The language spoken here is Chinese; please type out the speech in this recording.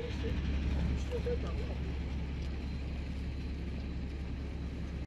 就是，你说的等我。